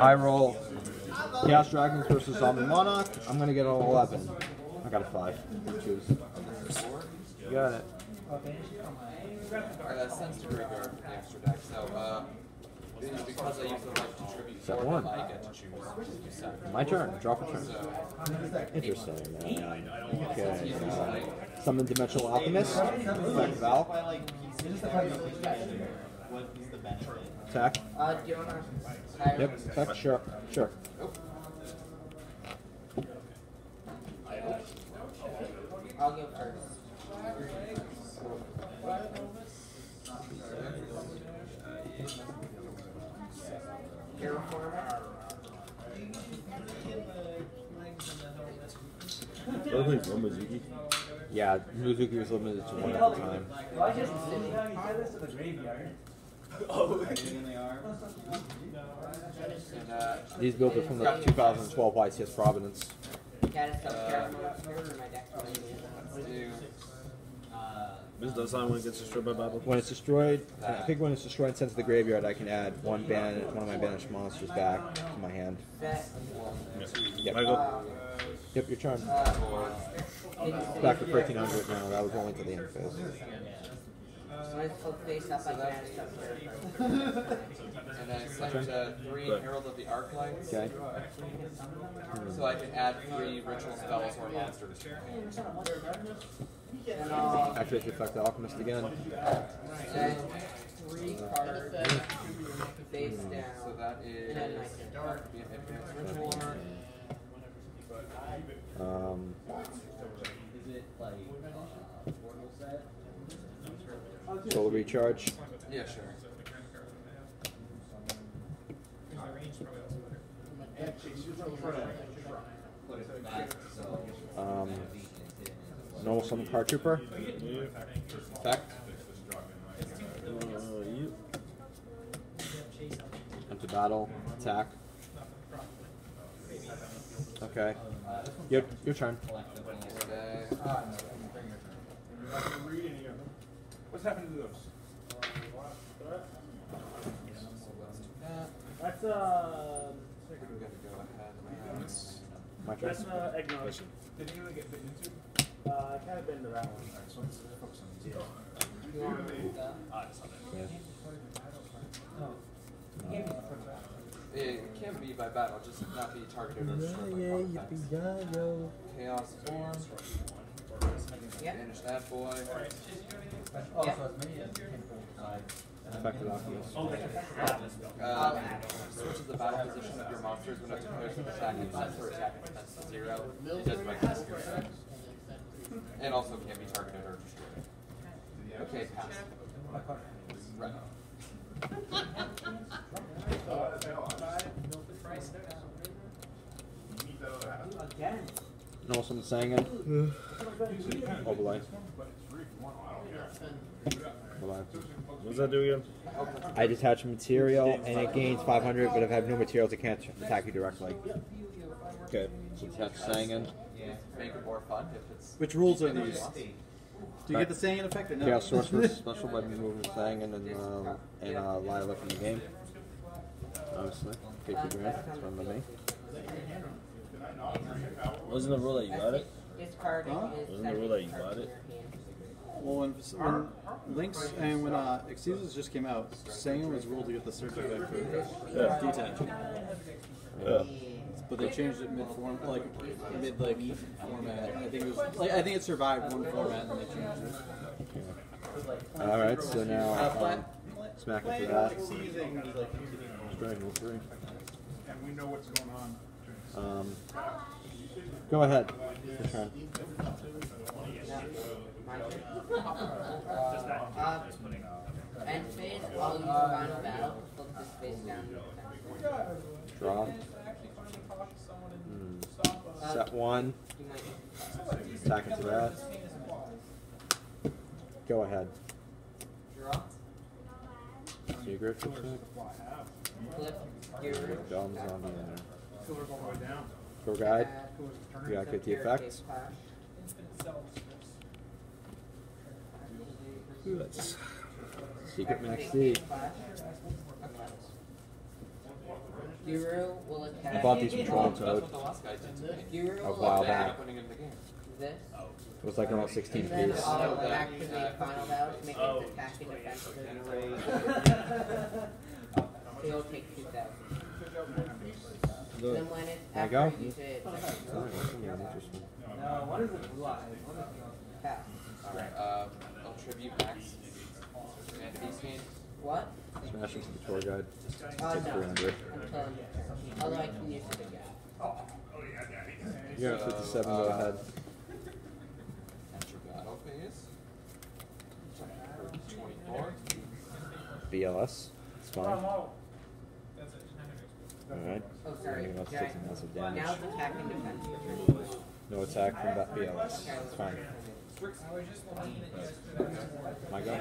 I roll Chaos Dragons versus Zombie Monarch. I'm gonna get an 11. I got a 5. Choose. You got it. Uh, sends to graveyard the extra deck. So, uh, because I use the life to tribute Set one. I get to choose. My turn. Drop a turn. Interesting. Uh, okay. Uh, summon Dimensional Alchemist. Effect Val. Attack. Uh, do you wanna? Yep. Effect. Sure. Sure. I'll go first. Terraformer. Lovely from Mezuki. Yeah. Mezuki was limited to one at a time. and, uh, These builds are from the 2012 YCS Providence. Got a sub Terraformer for my deck. let's do. This does sound when it gets destroyed by battle. When it's destroyed, I think when it's destroyed and sent to the graveyard, I can add one ban one of my banished monsters back to my hand. Yep. Michael. Yep, your turn. Uh, Back to 1300 now. That was only to the end phase. When it's full face up, I can add a sub Terraformer. And I sent uh, three Herald of the Arclights. Okay. So I can add three ritual spells or monsters. And I'll Activate the effect of Alchemist again. send three cards face So down. that is And then my turn. be an advanced ritual art. Um, solar recharge. Yeah, sure. Um, normal summon card trooper. Effect. Enter battle. Attack. Okay. Your, your turn. And, uh, What's happened to those? That's uh, I'm gonna go ahead and My turn. that's uh, eggnog. Did anyone get bitten into? Uh, I kind of been to that one. Alright, so let's focus on this. You want to move that? Yeah. It can be by battle, just not be targeted or destroyed by context. Chaos Form. Yep. Banish that boy. Yep. Effect of Alchemist. Switches the battle position of your monsters when it's declares with attack defense or attack and defense to zero. It does by class zero. And also can be targeted or destroyed. Okay, pass. Right. Summon Sangan. Overlay. Overlay. What's that do again? I detach material and it gains 500, but if I have no materials, it can't attack you directly. Okay. So detach Sangan. Make it more fun if it's. Which rules are these? Do you get the saying effect or no? Chaos Sorceress, special by removing Sangan and, um, and uh, Lyla from the game. Obviously. Okay, two grand. That's fine by me. Wasn't the rule that you got it? Discarding Huh? is Wasn't the rule that you got it? Well, when, when Lynx and when uh, Exceeders just came out, Sangan was ruled to get the search effect for Yeah. detach. Yeah. But they changed it mid form, like mid like format. I think it was like I think it survived one format and they changed it. Alright, so now Uh, um, flat. smack into that. Strangle three. And we know what's going on. Um, go ahead. Your turn. Uh, end phase, I'll use final battle. Flip this face down. Draw. Hmm. Set one. Attack into that. Go ahead. draw. Secret. Flip. Flip. Get rid of Dumb zombie in there. Killer going way down. Go guide. Uh, Reactivate the Barricade effects. clash. Secret Max D. Guru will attack. I bought these from Troll That's what the Toad. last guy did to me. Guru A while They ended attack back. up winning in the game. this. It was like around 16 And then piece. Activate final battle to make Oh. its attack and defense. He'll take 2,000. Then when it There you after go. you use Oh, that's gonna interesting. No, what is it? Blue eye? pass. Alright, um, I'll tribute Max. And Beast Fiend. What? Smash into the tour guide. Uh, Take no. 300. I'm Although I can use it again. You're at 57, go uh, ahead. Enter battle phase. 24. BLS. It's fine. Alright. Oh, sorry. Anything else taking massive Now damage. it's attack and defense. No attack from that BLS. It's fine. My go.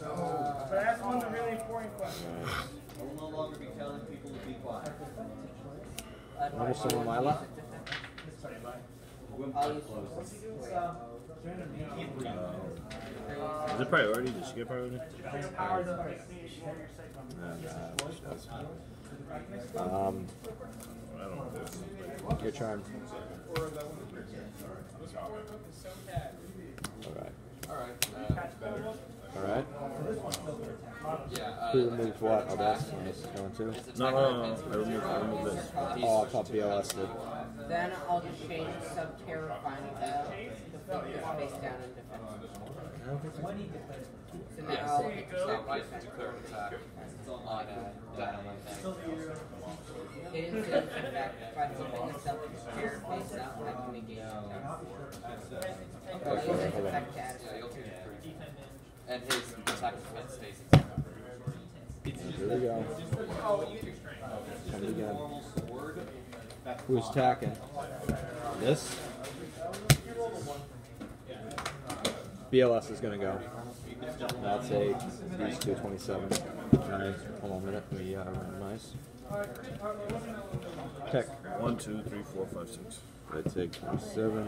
But that's one of the really important. Alright. I will no longer be telling people to be quiet. Almost I'll someone use Lyla? it defense. I'll use Is it priority? Did she get priority? Um, I don't know. your turn. Alright. Alright, uh, Alright. uh. Who removed what? Oh, attack that's nice. Going to? is No, no, no, I removed, I removed this. Oh, I thought BLS did. Then I'll just change Subterra Final Battle to flip this face down and defense. So now Yes, I'll hit so attack I defense. declare an attack on, Dynamite Knight. It is in fact by flipping the Subterra face up, I can negate the attack. I'll use it to attack Yeah, you'll take three. And his attack defense stays the. Here we go. Who's attacking? This? BLS is gonna go. I'll take these two 27. Alright, hold on a minute. We uh, randomize. Pick. One, two, three, four, five, six. I take 27.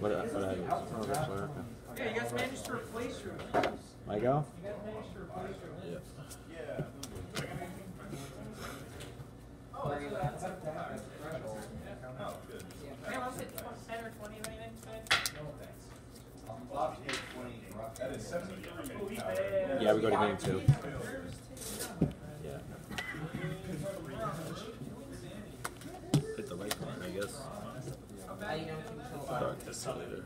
What, what I use? Oh, that's fine. Okay. Yeah, you guys managed to replace your. I go? Yeah. Man, was it 10 or 20 or anything today? Yeah, to. Yeah. Hit the right one, I guess. I don't control. Dark desolator.